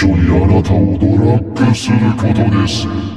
緒にあなたをドラッグすることです。